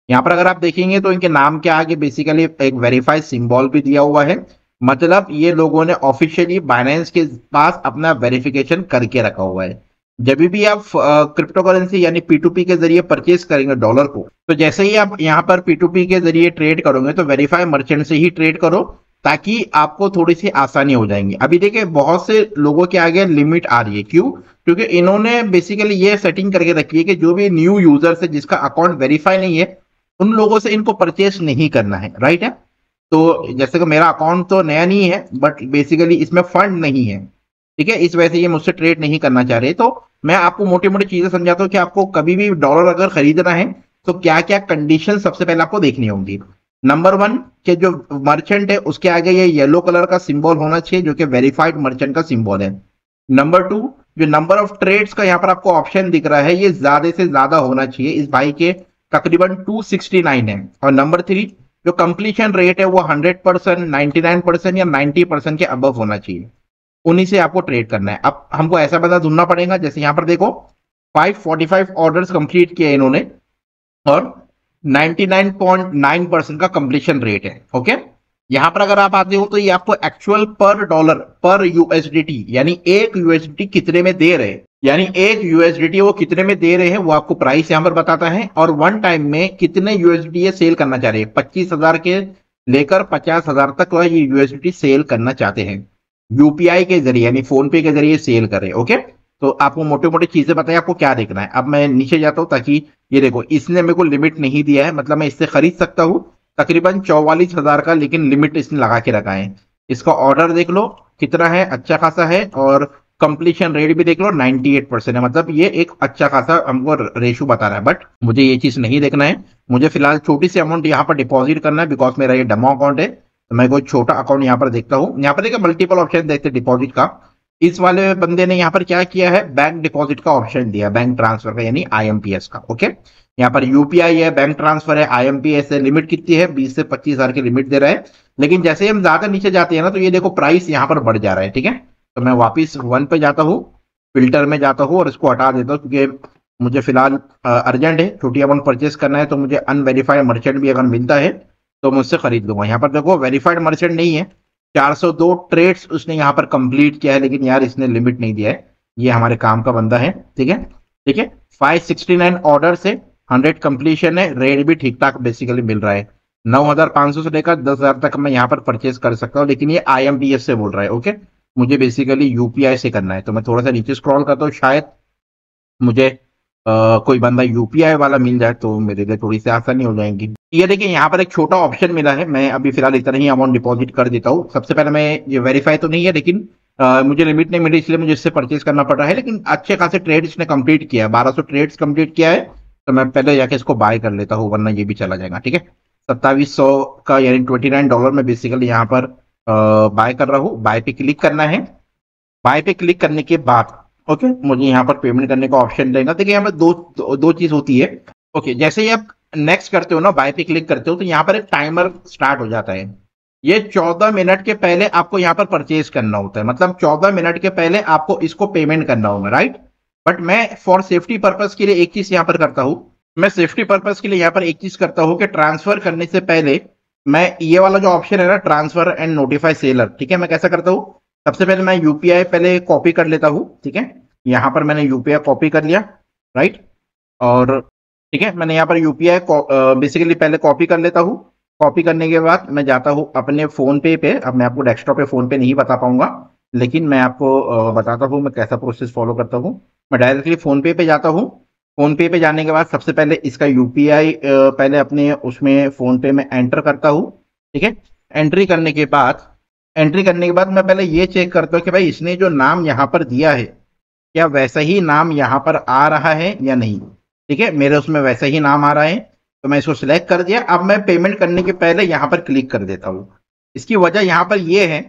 S1: यहाँ पर अगर आप देखेंगे तो इनके नाम के आगे बेसिकली एक वेरीफाइड सिंबल भी दिया हुआ है। मतलब ये लोगों ने ऑफिशियली बाइनेंस के पास अपना वेरिफिकेशन करके रखा हुआ है। जब भी आप क्रिप्टो करेंसी यानी पी के ज़रिए परचेज करेंगे डॉलर को तो जैसे ही आप यहाँ पर पी के ज़रिए ट्रेड करोगे तो वेरीफाई मर्चेंट से ही ट्रेड करो, ताकि आपको थोड़ी सी आसानी हो जाएँगी। अभी देखिए, बहुत से लोगों के आगे लिमिट आ रही है। क्यों? क्योंकि इन्होंने बेसिकली ये सेटिंग करके रखी है कि जो भी न्यू यूज़र्स है जिसका अकाउंट वेरीफाई नहीं है उन लोगों से इनको परचेस नहीं करना है राइट है? तो जैसे कि मेरा अकाउंट तो नया नहीं है बट बेसिकली इसमें फंड नहीं है, ठीक है? इस वजह से ये मुझसे ट्रेड नहीं करना चाह रहे। तो मैं आपको मोटी मोटी चीज़ें समझाता हूँ कि आपको कभी भी डॉलर अगर खरीदना है तो क्या क्या कंडीशन सबसे पहले आपको देखनी होंगी। नंबर वन के जो मर्चेंट है, उसके आगे ये येलो कलर का सिंबल होना चाहिए, जो कि वेरीफाइड मर्चेंट का सिंबल है। नंबर टू जो नंबर ऑफ़ ट्रेड्स का यहाँ पर आपको ऑप्शन दिख रहा है, ये ज़्यादा से ज़्यादा होना चाहिए। इस भाई के तकरीबन 269 है। और नंबर थ्री जो कंप्लीशन रेट है वो 100 परसेंट नाइनटी परसेंट या 90 परसेंट के अबव होना चाहिए। उन्हीं से आपको ट्रेड करना है। अब हमको ऐसा बंदा ढूंढना पड़ेगा, जैसे यहाँ पर देखो 545 ऑर्डर्स कंप्लीट किए इन्होंने, और 99.9 परसेंट का कंप्लीशन रेट है ओके यहाँ पर अगर आप आते हो तो ये आपको एक्चुअल पर डॉलर पर यूएसडीटी यानी एक यूएसडीटी कितने में दे रहे यानी एक यूएसडीटी वो कितने में दे रहे हैं वो आपको प्राइस यहाँ पर बताता है और वन टाइम में कितने यूएसडीटी सेल करना चाह रहे हैं? पच्चीस हज़ार के लेकर पचास हज़ार तक ये यूएसडीटी सेल करना चाहते हैं। यूपीआई के ज़रिए, यानी फ़ोन पे के ज़रिए सेल कर रहे ओके तो आपको मोटे मोटे चीज़ें बताए, आपको क्या देखना है। अब मैं नीचे जाता हूँ ताकि ये देखो, इसने मेरे को लिमिट नहीं दिया है मतलब मैं इससे खरीद सकता हूँ तकरीबन चौवालीस हज़ार का, लेकिन लिमिट इसने लगा के रखा है। इसका ऑर्डर देख लो, कितना है अच्छा खासा है और कंप्लीशन रेट भी देख लो 98 परसेंट है। मतलब ये एक अच्छा खासा हमको रेशो बता रहा है। बट मुझे ये चीज़ नहीं देखना है। मुझे फ़िलहाल छोटी सी अमाउंट यहाँ पर डिपॉजिट करना है बिकॉज़ मेरा ये डमो अकाउंट है। तो मैं कोई छोटा अकाउंट यहाँ पर देखता हूँ। यहाँ पर देखा मल्टीपल ऑप्शन देखते डिपॉजिट का। इस वाले बंदे ने यहाँ पर क्या किया है? बैंक डिपॉजिट का ऑप्शन दिया बैंक ट्रांसफ़र का, यानी आईएमपीएस का। ओके यहाँ पर यूपीआई है बैंक ट्रांसफ़र है आईएमपीएस है। लिमिट कितनी है? बीस से पच्चीस हज़ार की लिमिट दे रहा है। लेकिन जैसे हम ज़्यादा नीचे जाते हैं ना तो ये देखो प्राइस यहाँ पर बढ़ जा रहा है, ठीक है? तो मैं वापिस वन पे जाता हूँ, फ़िल्टर में जाता हूँ और इसको हटा देता हूँ क्योंकि मुझे फ़िलहाल अर्जेंट है। छोटी अमाउंट परचेस करना है तो मुझे अनवेरीफाइड मर्चेंट भी अगर मिलता है तो मुझसे खरीद लूँगा। यहाँ पर देखो वेरीफाइड मर्चेंट नहीं है। 402 ट्रेड्स उसने यहाँ पर कंप्लीट किया है, लेकिन यार इसने लिमिट नहीं दिया है। ये हमारे काम का बंदा है, ठीक है? ठीक है 569 ऑर्डर से 100 कंप्लीशन है रेट भी ठीक ठाक बेसिकली मिल रहा है। 9500 से लेकर 10000 तक मैं यहाँ पर परचेज कर सकता हूँ, लेकिन ये आईएमबीएस से बोल रहा है ओके मुझे बेसिकली यूपीआई से करना है। तो मैं थोड़ा सा नीचे स्क्रॉल करता हूँ शायद मुझे आ, कोई बंदा यूपीआई वाला मिल जाए तो मेरे लिए थोड़ी सी आसानी हो जाएगी। ये देखिए यहाँ पर एक छोटा ऑप्शन मिला है। मैं अभी फ़िलहाल इतना ही अमाउंट डिपॉजिट कर देता हूँ। सबसे पहले मैं ये वेरीफाई तो नहीं है लेकिन आ, मुझे लिमिट नहीं मिली इसलिए मुझे इससे परचेज करना पड़ रहा है। लेकिन अच्छे खासे ट्रेड इसने कंप्लीट किया है। बारह ट्रेड्स कंप्लीट किया है। तो मैं पहले जाके इसको बाय कर लेता हूँ वरना ये भी चला जाएगा ठीक है? सत्तावीस का यानी ट्वेंटी डॉलर में बेसिकली यहाँ पर बाय कर रहा हूँ बाय पे क्लिक करना है। बाय पे क्लिक करने के बाद ओके मुझे यहाँ पर पेमेंट करने का ऑप्शन देगा। देखिए यहाँ पर दो दो, दो चीज़ होती है। ओके जैसे ही आप नेक्स्ट करते हो ना बाय पे क्लिक करते हो तो यहाँ पर एक टाइमर स्टार्ट हो जाता है। ये 14 मिनट के पहले आपको यहाँ पर परचेज करना होता है। मतलब 14 मिनट के पहले आपको इसको पेमेंट करना होगा राइट बट मैं फॉर सेफ्टी पर्पज के लिए एक चीज़ यहाँ पर करता हूँ। मैं सेफ्टी पर्पज के लिए यहाँ पर एक चीज़ करता हूँ कि ट्रांसफ़र करने से पहले मैं ये वाला जो ऑप्शन है ना ट्रांसफ़र एंड नोटिफाई सेलर ठीक है? मैं कैसा करता हूँ? सबसे पहले मैं यूपीआई पहले कॉपी कर लेता हूँ, ठीक है? यहाँ पर मैंने यूपीआई कॉपी कर लिया राइट और, ठीक है? मैंने यहाँ पर यूपीआई बेसिकली पहले कॉपी कर लेता हूँ। कॉपी करने के बाद मैं जाता हूँ अपने फ़ोन पे पे। अब मैं आपको डेस्कटॉप पे फ़ोन पे नहीं बता पाऊँगा, लेकिन मैं आपको बताता हूँ मैं कैसा प्रोसेस फॉलो करता हूँ। मैं डायरेक्टली फ़ोन पे पे जाता हूँ। फ़ोन पे पे जाने के बाद सबसे पहले इसका यूपीआई पहले अपने उसमें फ़ोन पे में एंटर करता हूँ, ठीक है? एंट्री करने के बाद, एंट्री करने के बाद मैं पहले ये चेक करता हूँ कि भाई इसने जो नाम यहाँ पर दिया है, क्या वैसा ही नाम यहाँ पर आ रहा है या नहीं? ठीक है? मेरे उसमें वैसा ही नाम आ रहा है तो मैं इसको सिलेक्ट कर दिया। अब मैं पेमेंट करने के पहले यहाँ पर क्लिक कर देता हूँ। इसकी वजह यहाँ पर यह है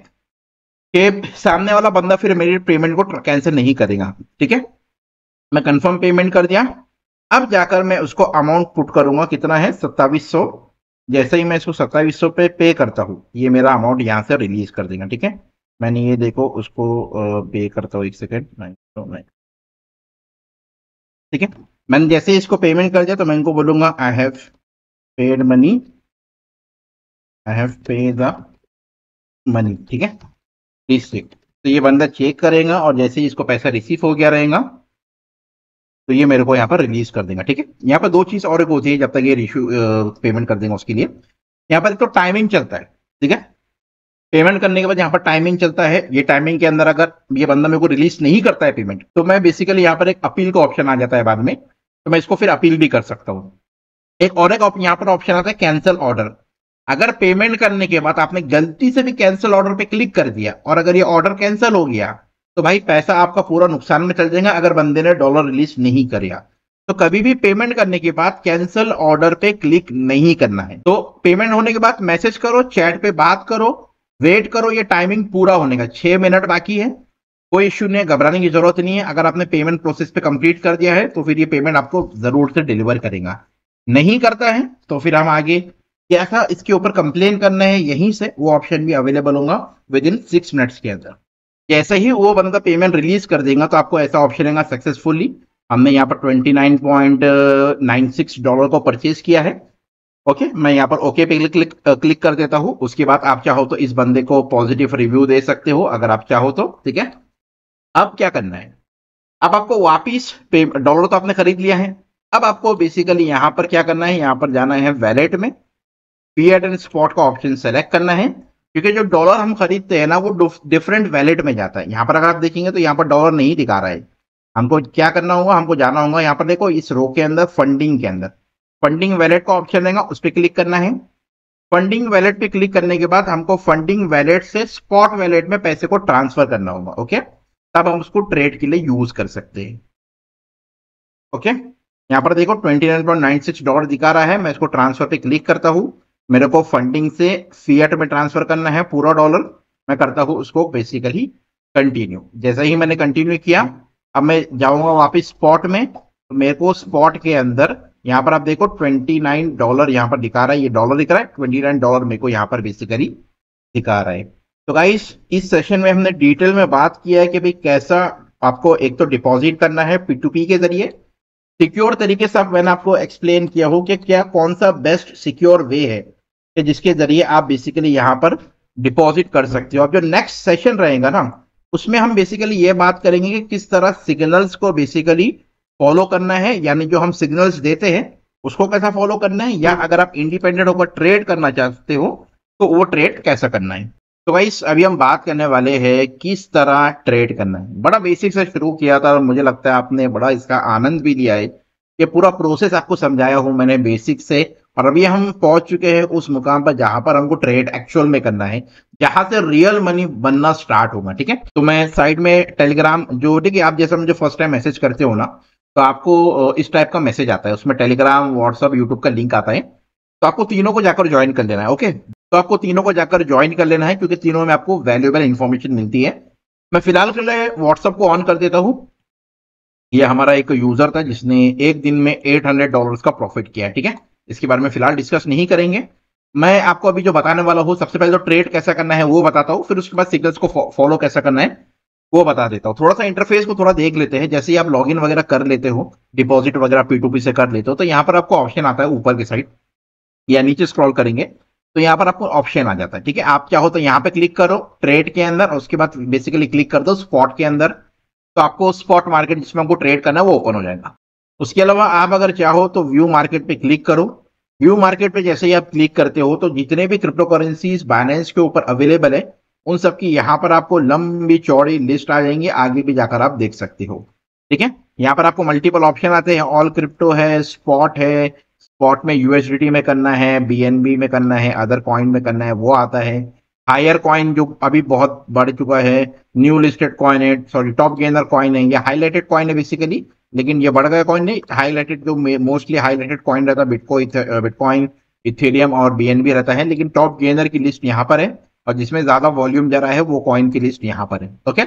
S1: कि सामने वाला बंदा फिर मेरी पेमेंट को कैंसिल नहीं करेगा, ठीक है? मैं कंफर्म पेमेंट कर दिया। अब जाकर मैं उसको अमाउंट पुट करूँगा, कितना है? सत्तावीस सौ। जैसे ही मैं इसको सत्तावीस सौ पे पे करता हूँ, ये मेरा अमाउंट यहाँ से रिलीज़ कर देगा, ठीक है? मैंने ये देखो, उसको पे करता हूँ, एक सेकेंड ठीक है? मैंने जैसे ही इसको पेमेंट कर दिया तो मैं इनको बोलूँगा I have paid money I have pay the money ठीक है? तो ये बंदा चेक करेगा, और जैसे ही इसको पैसा रिसीव हो गया रहेगा तो ये मेरे को यहाँ पर रिलीज़ कर देगा, ठीक है? यहाँ पर दो चीज़ और एक होती है जब तक ये रिश्यू पेमेंट कर देगा उसके लिए। यहाँ पर एक तो टाइमिंग चलता है, ठीक है? पेमेंट करने के बाद यहाँ पर टाइमिंग चलता है। ये टाइमिंग के अंदर अगर ये बंदा मेरे को रिलीज़ नहीं करता है पेमेंट तो मैं बेसिकली यहाँ पर एक अपील का ऑप्शन आ जाता है बाद में तो मैं इसको फिर अपील भी कर सकता हूँ। एक और एक यहाँ पर ऑप्शन आता है कैंसिल ऑर्डर अगर पेमेंट करने के बाद आपने गलती से भी कैंसिल ऑर्डर पे क्लिक कर दिया, और अगर ये ऑर्डर कैंसिल हो गया तो भाई पैसा आपका पूरा नुकसान में चल जाएगा अगर बंदे ने डॉलर रिलीज़ नहीं किया तो कभी भी पेमेंट करने के बाद कैंसिल ऑर्डर पे क्लिक नहीं करना है। तो पेमेंट होने के बाद मैसेज करो चैट पे बात करो वेट करो, ये टाइमिंग पूरा होने का। छह मिनट बाकी है। कोई इश्यू नहीं घबराने की ज़रूरत नहीं है। अगर आपने पेमेंट प्रोसेस पे कंप्लीट कर दिया है तो फिर ये पेमेंट आपको ज़रूर से डिलीवर करेगा। नहीं करता है तो फिर हम आगे कैसा इसके ऊपर कंप्लेन करना है, यहीं से वो ऑप्शन भी अवेलेबल होगा विद इन सिक्स मिनट्स के अंदर। जैसे ही वो बंदा पेमेंट रिलीज़ कर देगा तो आपको ऐसा ऑप्शन आएगा सक्सेसफुली हमने यहाँ पर 29.96 डॉलर को परचेज किया है। ओके मैं यहाँ पर ओके पे क्लिक क्लिक कर देता हूँ। उसके बाद आप चाहो तो इस बंदे को पॉजिटिव रिव्यू दे सकते हो, अगर आप चाहो तो ठीक है? अब क्या करना है? अब आपको वापिस डॉलर तो आपने खरीद लिया है। अब आपको बेसिकली यहाँ पर क्या करना है? यहाँ पर जाना है वैलेट में। पी एड एंड स्पॉट का ऑप्शन सेलेक्ट करना है। क्योंकि जो डॉलर हम खरीदते हैं ना, वो डिफरेंट वैलेट में जाता है। यहाँ पर अगर आप देखेंगे तो यहाँ पर डॉलर नहीं दिखा रहा है। हमको क्या करना होगा, हमको जाना होगा यहाँ पर देखो, इस रो के अंदर फंडिंग के अंदर। फंडिंग वैलेट का ऑप्शन रहेगा, उस पर क्लिक करना है। फंडिंग वैलेट पे क्लिक करने के बाद हमको फंडिंग वैलेट से स्पॉट वैलेट में पैसे को ट्रांसफ़र करना होगा ओके तब हम उसको ट्रेड के लिए यूज़ कर सकते हैं। ओके यहाँ पर देखो 29.96 डॉलर दिखा रहा है, मैं इसको ट्रांसफ़र पे क्लिक करता हूँ। मेरे को फंडिंग से फियट में ट्रांसफ़र करना है, पूरा डॉलर मैं करता हूँ उसको बेसिकली कंटिन्यू जैसे ही मैंने कंटिन्यू किया, अब मैं जाऊँगा वापिस स्पॉट में तो मेरे को स्पॉट के अंदर, यहाँ पर आप देखो 29 डॉलर यहाँ पर दिखा रहा है, ये डॉलर दिख रहा है 29 डॉलर मेरे को यहाँ पर बेसिकली दिखा रहा है। तो गाइस इस सेशन में हमने डिटेल में बात किया है कि भाई कैसा आपको एक तो डिपॉजिट करना है पी के ज़रिए सिक्योर तरीके से मैंने आपको एक्सप्लेन किया हो कि क्या, कौन सा बेस्ट सिक्योर वे है। जिसके ज़रिए आप बेसिकली यहाँ पर डिपॉजिट कर सकते हो। अब जो नेक्स्ट सेशन रहेगा ना, उसमें हम बेसिकली ये बात करेंगे कि किस तरह सिग्नल्स को बेसिकली फॉलो करना है, यानी जो हम सिग्नल्स देते हैं, उसको कैसा फॉलो करना है, या अगर आप इंडिपेंडेंट होकर ट्रेड करना चाहते हो तो वो ट्रेड कैसा करना है। तो भाई, अभी हम बात करने वाले हैं किस तरह ट्रेड करना है। बड़ा बेसिक से शुरू किया था और मुझे लगता है आपने बड़ा इसका आनंद भी लिया है। ये पूरा प्रोसेस आपको समझाया हूँ मैंने बेसिक से। और अभी हम पहुँच चुके हैं उस मुकाम पर जहाँ पर हमको ट्रेड एक्चुअल में करना है, जहाँ से रियल मनी बनना स्टार्ट होगा, ठीक है? तो मैं साइड में टेलीग्राम जो ठीक है आप जैसे मुझे फ़र्स्ट टाइम मैसेज करते हो ना तो आपको इस टाइप का मैसेज आता है, उसमें टेलीग्राम व्हाट्सअप यूट्यूब का लिंक आता है। तो आपको तीनों को जाकर ज्वाइन कर लेना है ओके तो आपको तीनों को जाकर ज्वाइन कर लेना है, क्योंकि तीनों में आपको वैल्यूएबल इन्फॉर्मेशन मिलती है। मैं फ़िलहाल के लिए व्हाट्सअप को ऑन कर देता हूँ। ये हमारा एक यूज़र था जिसने एक दिन में 800 डॉलर्स का प्रॉफिट किया है, ठीक है? इसके बारे में फ़िलहाल डिस्कस नहीं करेंगे। मैं आपको अभी जो बताने वाला हूँ, सबसे पहले तो ट्रेड कैसा करना है वो बताता हूँ, फिर उसके बाद सिग्नल्स को फॉलो कैसा करना है वो बता देता हूँ। थोड़ा सा इंटरफेस को थोड़ा देख लेते हैं, जैसे ही आप लॉगिन वगैरह कर लेते हो डिपॉजिट वगैरह पी से कर लेते हो तो यहाँ पर आपको ऑप्शन आता है ऊपर की साइड या नीचे स्क्रॉल करेंगे तो यहाँ पर आपको ऑप्शन आ जाता है, ठीक है? आप चाहो तो यहाँ पे क्लिक करो ट्रेड के अंदर उसके बाद बेसिकली क्लिक कर दो स्पॉट के अंदर तो आपको स्पॉट मार्केट जिसमें आपको ट्रेड करना है, वो ओपन हो जाएगा। उसके अलावा आप अगर चाहो तो व्यू मार्केट पे क्लिक करो। व्यू मार्केट पे जैसे ही आप क्लिक करते हो तो जितने भी क्रिप्टो करेंसीज बाइनेंस के ऊपर अवेलेबल है, उन सब की यहाँ पर आपको लंबी चौड़ी लिस्ट आ जाएँगी, आगे भी जाकर आप देख सकते हो। ठीक है? यहाँ पर आपको मल्टीपल ऑप्शन आते हैं। ऑल क्रिप्टो है स्पॉट है स्पॉट में यूएसडीटी में करना है बीएनबी में करना है अदर कॉइन में करना है, वो आता है। हायर कॉइन जो अभी बहुत बढ़ चुका है न्यू लिस्टेड कॉइन है सॉरी टॉप गेनर कॉइन है या हाईलाइटेड कॉइन है बेसिकली लेकिन ये बढ़ गया कॉइन नहीं हाईलाइटेड जो मोस्टली हाईलाइटेड कॉइन रहता है बिटको बिटकॉइन इथेरियम और बीएनबी रहता है लेकिन टॉप गेनर की लिस्ट यहाँ पर है और जिसमें ज़्यादा वॉल्यूम जा रहा है वो कॉइन की लिस्ट यहाँ पर है ओके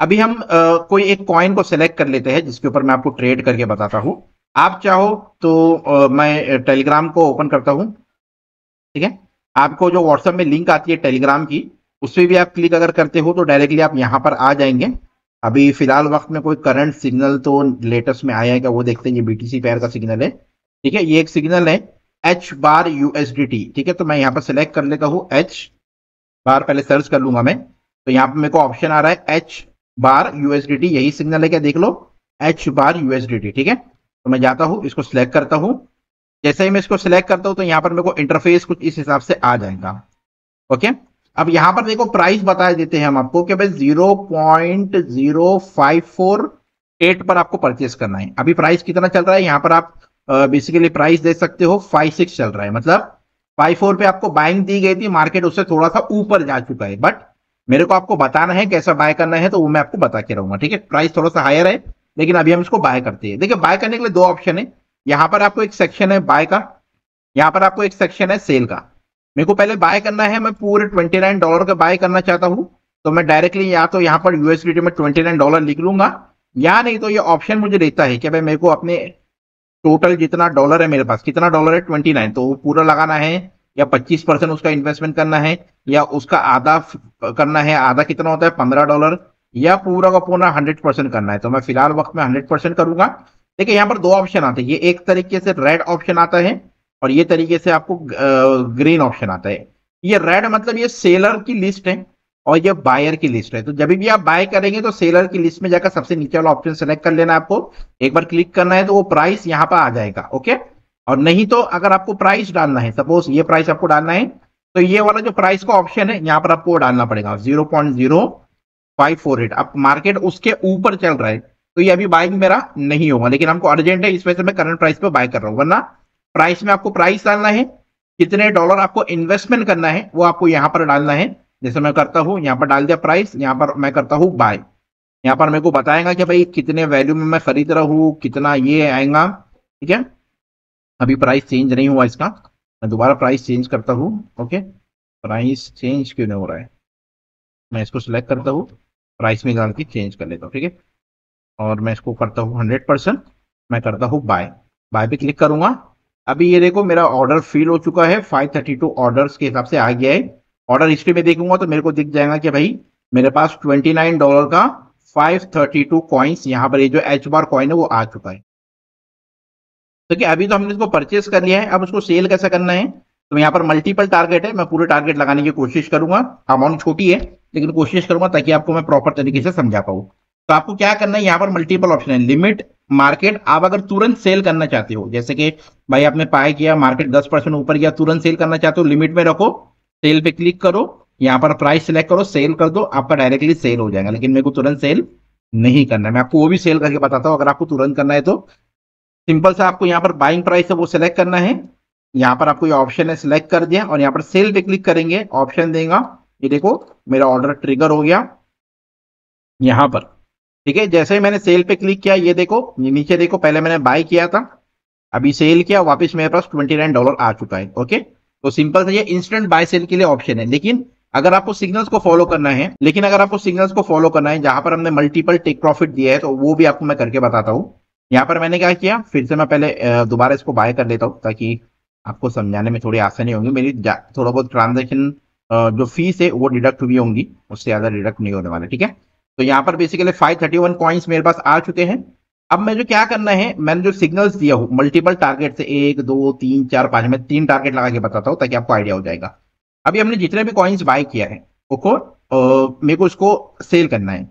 S1: अभी हम आ, कोई एक कॉइन को सिलेक्ट कर लेते हैं जिसके ऊपर मैं आपको ट्रेड करके बताता हूँ। आप चाहो तो आ, मैं टेलीग्राम को ओपन करता हूँ ठीक है? आपको जो व्हाट्सएप में लिंक आती है टेलीग्राम की उस पर भी आप क्लिक अगर करते हो तो डायरेक्टली आप यहाँ पर आ जाएँगे। अभी फ़िलहाल वक्त में कोई करंट सिग्नल तो लेटेस्ट में आया है क्या वो देखते हैं, ये बीटीसी पेयर का सिग्नल है। ठीक है, ये एक सिग्नल है एच बार यूएसडीटी ठीक है तो मैं यहाँ पर सिलेक्ट कर लेता हूँ एच बार पहले सर्च कर लूँगा मैं। तो यहाँ पर मेरे को ऑप्शन आ रहा है एच बार यूएसडीटी यही सिग्नल है क्या देख लो? एच बार यूएसडीटी ठीक है? तो मैं जाता हूँ, इसको सिलेक्ट करता हूँ। जैसे ही मैं इसको सिलेक्ट करता हूँ तो यहाँ पर मेरे को इंटरफेस कुछ इस हिसाब से आ जाएगा। ओके अब यहाँ पर देखो प्राइस बता देते हैं हम आपको कि भाई zero point zero five four eight पर आपको परचेस करना है। अभी प्राइस कितना चल रहा है? यहाँ पर आप बेसिकली प्राइस दे सकते हो फाइव सिक्स चल रहा है। मतलब फाइव फोर पे आपको बाइंग दी गई थी मार्केट उससे थोड़ा सा ऊपर जा चुका है। बट मेरे को आपको बताना है, कैसा बाय करना है तो वो मैं आपको बता के रहूँगा। ठीक है? प्राइस थोड़ा सा हायर है, लेकिन अभी हम इसको बाय करते हैं। देखिए बाय करने के लिए दो ऑप्शन है। यहाँ पर आपको एक सेक्शन है बाय का, यहाँ पर आपको एक सेक्शन है सेल का। मेरे को पहले बाय करना है, मैं पूरे ट्वेंटी नाइन डॉलर का बाय करना चाहता हूँ तो मैं डायरेक्टली या तो यहाँ पर यूएसडी में ट्वेंटी नाइन डॉलर लिख लूँगा, या नहीं तो ये ऑप्शन मुझे देता है कि भाई मेरे को अपने टोटल जितना डॉलर है मेरे पास, कितना डॉलर है? ट्वेंटी नाइन तो वो पूरा लगाना है, या 25 परसेंट उसका इन्वेस्टमेंट करना है, या उसका आधा करना है, आधा कितना होता है? पंद्रह डॉलर या पूरा का पूरा हंड्रेड परसेंट करना है। तो मैं फ़िलहाल वक्त में हंड्रेड परसेंट करूँगा देखिए, यहाँ पर दो ऑप्शन आते हैं। ये एक तरीके से रेड ऑप्शन आता है और ये तरीके से आपको ग्रीन ऑप्शन आता है। ये रेड मतलब ये सेलर की लिस्ट है और ये बायर की लिस्ट है। तो जब भी आप बाय करेंगे तो सेलर की लिस्ट में जाकर सबसे नीचे वाला ऑप्शन सेलेक्ट कर लेना आपको। एक बार क्लिक करना है तो वो प्राइस यहाँ पर आ जाएगा ओके और नहीं तो अगर आपको प्राइस डालना है सपोज़ ये प्राइस आपको डालना है तो ये वाला जो प्राइस का ऑप्शन है, यहाँ पर आपको डालना पड़ेगा। Zero point zero five four अब मार्केट उसके ऊपर चल रहा है। तो ये अभी बाइंग मेरा नहीं होगा, लेकिन हमको अर्जेंट है, इस वजह से मैं करंट प्राइस पे बाय कर रहा हूँ। वरना प्राइस में आपको प्राइस डालना है, कितने डॉलर आपको इन्वेस्टमेंट करना है, वो आपको यहाँ पर डालना है। जैसे मैं करता हूँ, यहाँ पर डाल दिया प्राइस यहाँ पर मैं करता हूँ बाय यहाँ पर मेरे को बताएगा कि भाई कितने वैल्यू में मैं खरीद रहा हूँ, कितना ये आएगा, ठीक है? अभी प्राइस चेंज नहीं हुआ इसका, मैं दोबारा प्राइस चेंज करता हूँ ओके प्राइस चेंज क्यों नहीं हो रहा है? मैं इसको सिलेक्ट करता हूँ प्राइस में डाल के चेंज कर लेता हूँ, ठीक है? और मैं इसको करता हूँ हंड्रेड परसेंट मैं करता हूँ बाय बाय पे क्लिक करूँगा। अभी ये देखो, मेरा ऑर्डर फिल हो चुका है। 532 ऑर्डर्स के हिसाब से आ गया है। ऑर्डर हिस्ट्री में देखूँगा तो मेरे को दिख जाएगा कि भाई, मेरे पास 29 डॉलर का 532 कॉइन्स यहाँ पर ये जो एच बार कॉइन है, वो आ चुका है। तो क्या अभी तो हमने इसको परचेस कर लिया है। अब उसको सेल कैसे करना है? तो यहाँ पर मल्टीपल टारगेट है। मैं पूरे टारगेट लगाने की कोशिश करूँगा। अमाउंट छोटी है, लेकिन कोशिश करूँगा ताकि आपको मैं प्रॉपर तरीके से समझा पाऊँ। तो आपको क्या करना है? यहाँ पर मल्टीपल ऑप्शन है। लिमिट मार्केट आप अगर तुरंत सेल करना चाहते हो, जैसे कि भाई आपने पाए किया मार्केट दस परसेंट ऊपर गया, तुरंत सेल करना चाहते हो लिमिट में रखो सेल पे क्लिक करो, यहाँ पर प्राइस सिलेक्ट करो सेल कर दो, आपका डायरेक्टली सेल हो जाएगा, लेकिन मेरे को तुरंत सेल नहीं करना है। मैं आपको वो भी सेल करके बताता हूँ, अगर आपको तुरंत करना है तो। सिंपल से आपको यहाँ पर बाइंग प्राइस है, वो सिलेक्ट करना है। यहाँ पर आपको ये ऑप्शन है सिलेक्ट कर दिया, और यहाँ पर सेल पे क्लिक करेंगे ऑप्शन देगा, ये देखो, मेरा ऑर्डर ट्रिगर हो गया, यहाँ पर। ठीक है, जैसे ही मैंने सेल पे क्लिक किया, ये देखो नीचे देखो, पहले मैंने बाय किया था, अभी सेल किया, वापस मेरे पास ट्वेंटी नाइन डॉलर आ चुका है ओके तो सिंपल से ये इंस्टेंट बाय सेल के लिए ऑप्शन है, लेकिन अगर आपको सिग्नल्स को फॉलो करना है, लेकिन अगर आपको सिग्नल्स को फॉलो करना है, जहाँ पर हमने मल्टीपल टेक प्रॉफिट दिया है तो वो भी आपको मैं करके बताता हूँ। यहाँ पर मैंने क्या किया, फिर से मैं पहले दोबारा इसको बाय कर लेता हूँ, ताकि आपको समझाने में थोड़ी आसानी होगी। मेरी थोड़ा बहुत ट्रांजेक्शन जो फ़ीस है, वो डिडक्ट हुई होंगी, उससे ज़्यादा डिडक्ट नहीं होने वाले, ठीक है? तो यहाँ पर basically five thirty one coins मेरे पास आ चुके हैं। अब मैं जो क्या करना है? मैंने जो सिग्नल्स दिया हूँ मल्टीपल टारगेट से एक, दो, तीन, चार, पाँच, मैं तीन टारगेट लगा के बताता हूँ ताकि आपको आइडिया हो जाएगा। अभी हमने जितने भी कॉइन्स बाय किया है उसको मेरे को उसको सेल करना है।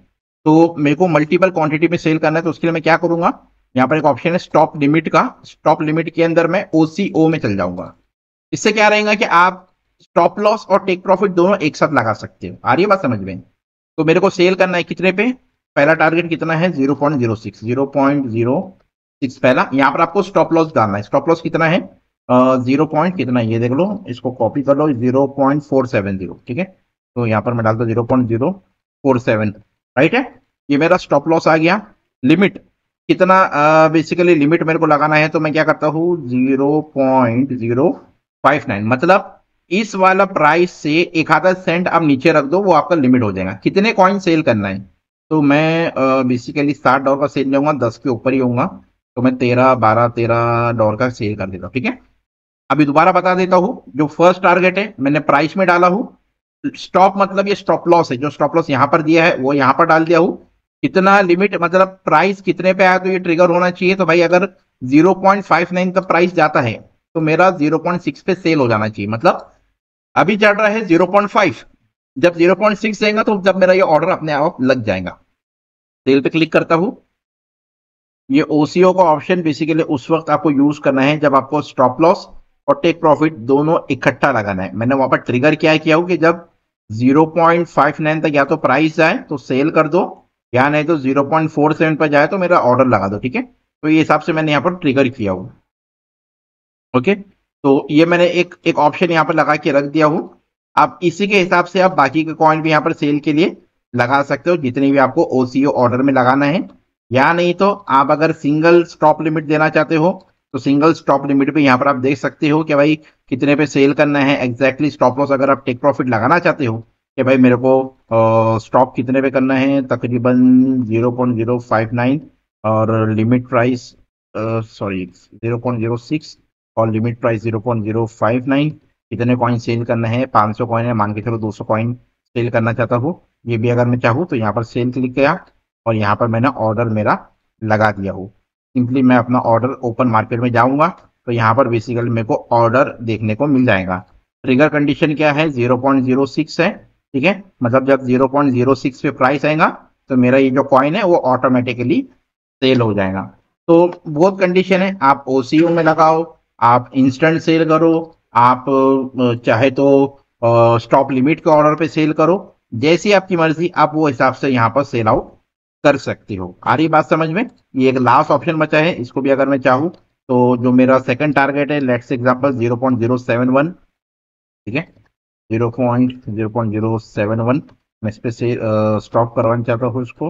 S1: तो मेरे को मल्टीपल क्वांटिटी में सेल करना है तो उसके लिए मैं क्या करूँगा? यहाँ पर एक ऑप्शन है स्टॉप लिमिट का। स्टॉप लिमिट के अंदर मैं ओसीओ में चल जाऊँगा। इससे क्या रहेगा कि आप स्टॉप लॉस और टेक प्रॉफिट दोनों एक साथ लगा सकते हो। आ रही है बात समझ में? तो मेरे को सेल करना है कितने पे? पहला टारगेट कितना है? Zero point zero six zero point zero six पहला। यहाँ पर आपको स्टॉप लॉस डालना है। स्टॉप लॉस कितना है? ज़ीरो पॉइंट कितना ये देख लो। इसको कॉपी कर लो। Zero point four seven zero ठीक है? तो यहाँ पर मैं डालता zero point zero four seven right है? ये मेरा स्टॉप लॉस आ गया। लिमिट कितना? बेसिकली लिमिट मेरे को लगाना है तो मैं क्या करता हूँ? Zero point zero five nine मतलब इस वाला प्राइस से एक आधा सेंट आप नीचे रख दो, वो आपका लिमिट हो जाएगा। कितने कॉइन सेल करना है? तो मैं बेसिकली सात डॉलर का सेल जाऊँगा दस के ऊपर ही होऊँगा। तो मैं तेरह, बारह, तेरह डॉलर का सेल कर देता हूँ, ठीक है? अभी दोबारा बता देता हूँ, जो फ़र्स्ट टारगेट है, मैंने प्राइस में डाला हूँ। स्टॉप मतलब ये स्टॉप लॉस है, जो स्टॉप लॉस यहाँ पर दिया है, वो यहाँ पर डाल दिया हूँ। कितना लिमिट मतलब प्राइस कितने पे आया तो ये ट्रिगर होना चाहिए। तो भाई अगर 0.59 का प्राइस जाता है तो मेरा 0.6 पे सेल हो जाना चाहिए। मतलब अभी चल रहा है 0.5 जब 0.6 जाएगा तो जब मेरा ये ऑर्डर अपने आप लग जाएगा। सेल पे क्लिक करता हूँ। ये ओसीओ का ऑप्शन बेसिकली उस वक्त आपको यूज़ करना है जब आपको स्टॉप लॉस और टेक प्रॉफिट दोनों इकट्ठा लगाना है। मैंने वहाँ पर ट्रिगर क्या किया हो कि जब 0.59 तक या तो प्राइस जाए तो सेल कर दो, या नहीं तो 0.47 पर जाए तो मेरा ऑर्डर लगा दो, ठीक है? तो ये हिसाब से मैंने यहाँ पर ट्रिगर किया हुआ। ओके तो ये मैंने एक एक ऑप्शन यहाँ पर लगा के रख दिया हूँ। आप इसी के हिसाब से आप बाकी के कॉइन भी यहाँ पर सेल के लिए लगा सकते हो, जितने भी आपको ओसीओ ऑर्डर में लगाना है। या नहीं तो आप अगर सिंगल स्टॉप लिमिट देना चाहते हो तो सिंगल स्टॉप लिमिट भी यहाँ पर आप देख सकते हो कि भाई कितने पे सेल करना है। एग्जैक्टली स्टॉप लॉस अगर आप टेक प्रॉफिट लगाना चाहते हो, कि भाई मेरे को स्टॉप कितने पे करना है, तकरीबन zero point zero five nine और limit price sorry zero point zero six और limit price zero point zero five nine कितने कॉइन सेल करना है 500 कॉइन है, मान के चलो 200 कॉइन सेल करना चाहता हूँ, ये भी अगर मैं चाहूँ तो यहाँ पर सेल क्लिक किया और यहाँ पर मैंने ऑर्डर मेरा लगा दिया हो सिंपली मैं अपना ऑर्डर ओपन मार्केट में जाऊँगा तो यहाँ पर बेसिकली मेरे को ऑर्डर देखने को मिल जाएगा। ट्रिगर कंडीशन क्या है? 0.06 है, ठीक है? मतलब जब 0.06 पे प्राइस आएगा तो मेरा ये जो कॉइन है, वो ऑटोमेटिकली सेल हो जाएगा। तो बहुत कंडीशन है, आप ओसीओ में लगाओ आप इंस्टेंट सेल करो, आप चाहे तो स्टॉप लिमिट के ऑर्डर पे सेल करो, जैसी आपकी मर्ज़ी, आप वो हिसाब से यहाँ पर सेल आउट कर सकते हो। आ रही बात समझ में? ये एक लास्ट ऑप्शन बचा है, इसको भी अगर मैं चाहूँ तो जो मेरा सेकंड टारगेट है लेट्स एग्जांपल 0.071 ठीक है? 0.0.071 मैं इस पे से स्टॉप करवाना चाहता हूँ इसको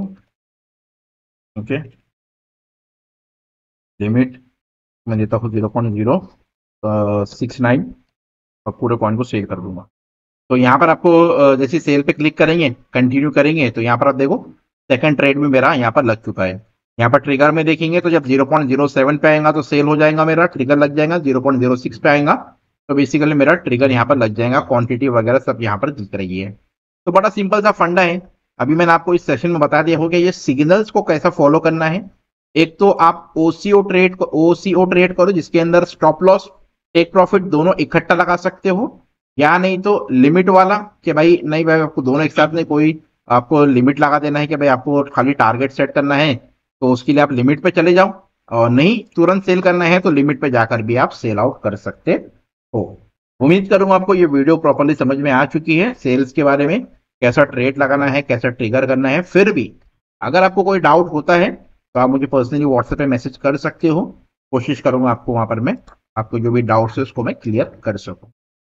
S1: ओके लिमिट मैं देता हूँ zero point zero six nine और पूरे कॉइन को सेल कर दूँगा। तो यहाँ पर आपको जैसे सेल पे क्लिक करेंगे कंटिन्यू करेंगे तो यहाँ पर आप देखो सेकंड ट्रेड में मेरा यहाँ पर लग चुका है। यहाँ पर ट्रिगर में देखेंगे तो जब 0.07 पे आएगा तो सेल हो जाएगा मेरा ट्रिगर लग जाएगा 0.06 पे आएगा तो बेसिकली मेरा ट्रिगर यहाँ पर लग जाएगा क्वांटिटी वगैरह सब यहाँ पर दिख रही है। तो बड़ा सिंपल सा फंडा है। अभी मैंने आपको इस सेशन में बता दिया हो कि ये सिग्नल्स को कैसा फॉलो करना है। एक तो आप ओसीओ ट्रेड ओसीओ ट्रेड करो, जिसके अंदर स्टॉप लॉस टेक प्रॉफिट दोनों इकट्ठा लगा सकते हो। या नहीं तो लिमिट वाला, कि भाई, नहीं भाई, आपको दोनों एक साथ में कोई आपको लिमिट लगा देना है कि भाई आपको खाली टारगेट सेट करना है तो उसके लिए आप लिमिट पे चले जाओ। और नहीं, तुरंत सेल करना है तो लिमिट पे जाकर भी आप सेल आउट कर सकते हो। उम्मीद करूँगा आपको ये वीडियो प्रॉपरली समझ में आ चुकी है सेल्स के बारे में, कैसा ट्रेड लगाना है, कैसा ट्रिगर करना है, फिर भी अगर आपको कोई डाउट होता है तो आप मुझे पर्सनली व्हाट्सएप पे मैसेज कर सकते हो। कोशिश करूँगा आपको वहाँ पर मैं आपको जो भी डाउट्स है उसको मैं क्लियर कर सकूँ।